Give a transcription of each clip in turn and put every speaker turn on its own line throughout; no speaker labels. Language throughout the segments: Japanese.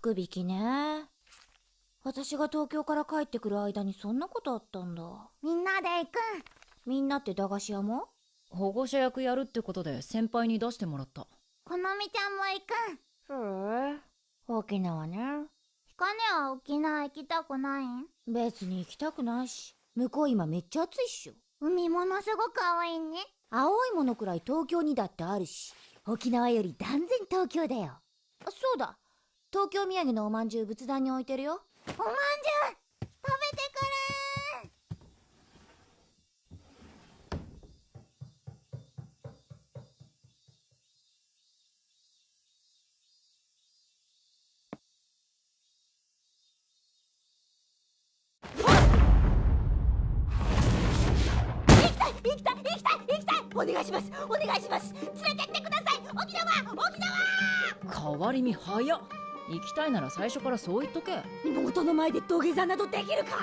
福引きね。私が東京から帰ってくる間にそんなことあったんだ。
みんなで行く
みんなって駄菓子屋も？
保護者役やるってことで先輩に出してもらった。
このみちゃんも行
へえ沖縄ね。
くひかねは沖縄行きたくないん？
別に行きたくないし。向こう今めっちゃ暑いっしょ。
海ものすごく青いね。
青いものくらい東京にだってあるし。沖縄より断然東京だよ。あそうだ東京土産のおまんじゅう仏壇に置いてるよ。
おまんじゅう食べてくれ。
行きたい行きたい行きたい行きたいお願いしますお願いします連れ。てってください沖縄沖縄
変わり身早っ行きたいなら最初からそう言っとけ。
妹の前で土下座などできるか？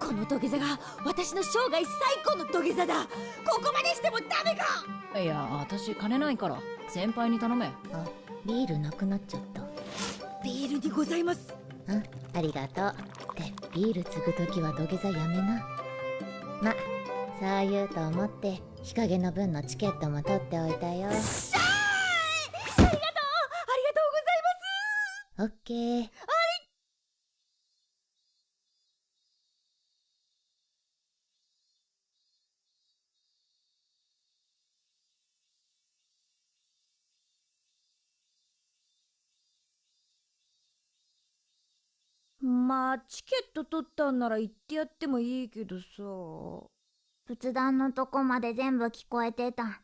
この土下座が私の生涯最高の土下座だ。ここまでしてもダメか？
いや私金ないから。先輩に頼め。
あビールなくなっちゃった。
ビールにございます。
うんありがとう。でビール継ぐときは土下座やめな。まそう言うと思って日陰の分のチケットも取っておいたよ
しゃーいありがとうありがとう
オッケー
まあチケット取ったんなら行ってやってもいいけどさ。
仏壇のとこまで全部聞こえてた